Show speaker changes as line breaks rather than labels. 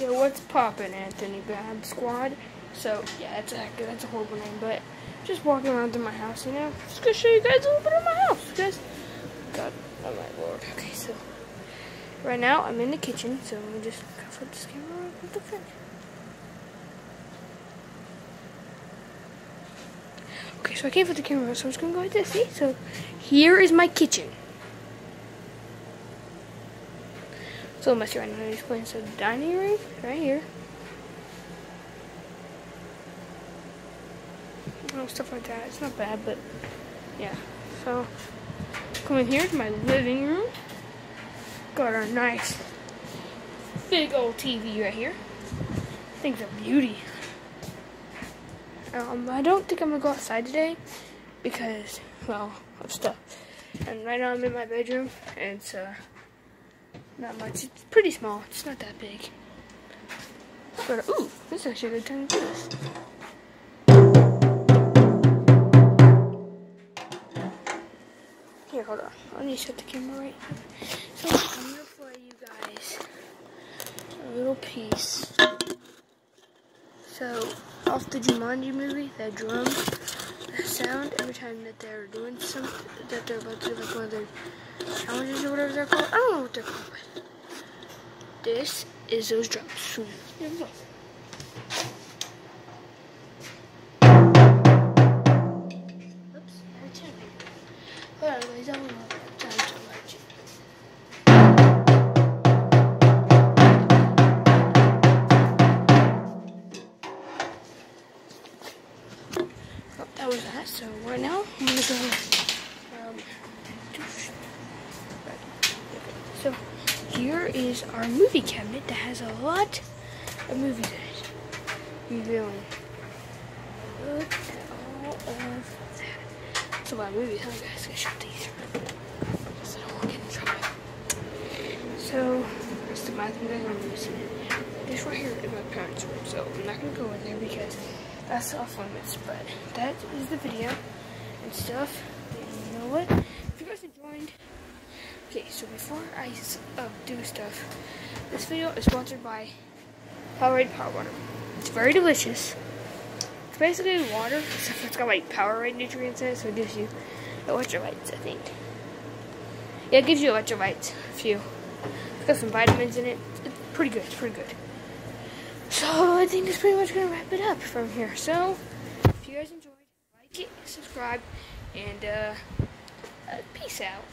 Yo, what's poppin', Anthony Babb Squad? So, yeah, that's a, that's a horrible name, but just walking around through my house, you know? Just gonna show you guys a little bit of my house, guys. God, oh my lord. Okay, so, right now, I'm in the kitchen, so let me just cover this camera with the fridge. Okay, so I can't put the camera, so I'm just gonna go like this, see? So, here is my kitchen. So messy right now. He's playing so dining room right here. Oh, stuff like that. It's not bad, but yeah. So coming here to my living room. Got our nice big old TV right here. Things are beauty. Um, I don't think I'm gonna go outside today because, well, of stuff. And right now I'm in my bedroom, and it's uh not much. It's pretty small. It's not that big. But, ooh, this is actually a good time to do this. Here, hold on. Let me shut the camera right here. So, I'm going to play you guys a little piece. So, off the Jumanji movie, that drum, sound, every time that they're doing something, that they're about to do like one of their challenges or whatever they're called. I don't know what they're called. This is those go. Oops, I turned it. Hold on, guys. Was that. So right now, I'm gonna go. Um, so here is our movie cabinet that has a lot of movies in it. Revealing. Look at all of that. That's a lot of movies, huh guys? Gonna shut these. So I don't want to get in trouble. So, that's the bathroom that I'm using. This right here is my parents' room, so I'm not gonna go in there because that's off limits. But that is the video and stuff. You know what? If you guys enjoyed Okay, so before I uh, do stuff, this video is sponsored by Powerade Power Water. It's very delicious. It's basically water, except it's got like Powerade nutrients in it, so it gives you electrolytes, I think. Yeah, it gives you electrolytes, a few. It's got some vitamins in it. It's pretty good, it's pretty good. So, I think that's pretty much going to wrap it up from here. So, if you guys enjoyed, like it, subscribe, and uh, uh, peace out.